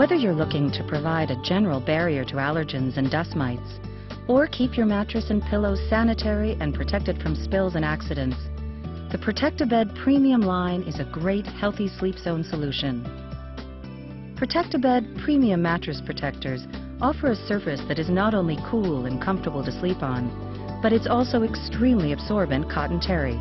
Whether you're looking to provide a general barrier to allergens and dust mites, or keep your mattress and pillows sanitary and protected from spills and accidents, the Protect-A-Bed Premium line is a great healthy sleep zone solution. Protect-A-Bed Premium Mattress Protectors offer a surface that is not only cool and comfortable to sleep on, but it's also extremely absorbent cotton terry.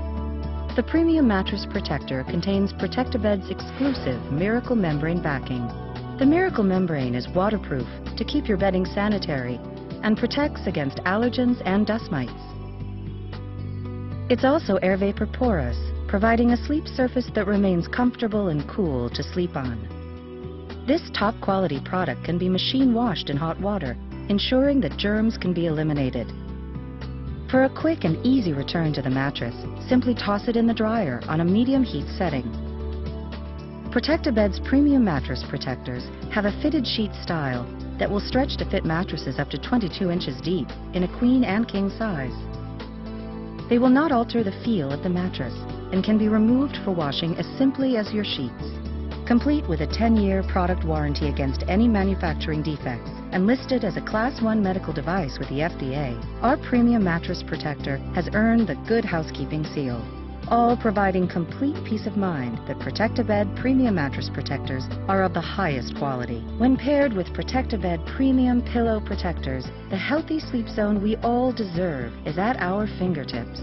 The Premium Mattress Protector contains Protect-A-Bed's exclusive Miracle Membrane backing. The Miracle Membrane is waterproof to keep your bedding sanitary and protects against allergens and dust mites. It's also air vapor porous, providing a sleep surface that remains comfortable and cool to sleep on. This top quality product can be machine washed in hot water, ensuring that germs can be eliminated. For a quick and easy return to the mattress, simply toss it in the dryer on a medium heat setting. Protect-A-Bed's premium mattress protectors have a fitted sheet style that will stretch to fit mattresses up to 22 inches deep in a queen and king size. They will not alter the feel of the mattress and can be removed for washing as simply as your sheets. Complete with a 10-year product warranty against any manufacturing defects and listed as a Class 1 medical device with the FDA, our premium mattress protector has earned the Good Housekeeping seal, all providing complete peace of mind that Protect-A-Bed premium mattress protectors are of the highest quality. When paired with Protect-A-Bed premium pillow protectors, the healthy sleep zone we all deserve is at our fingertips.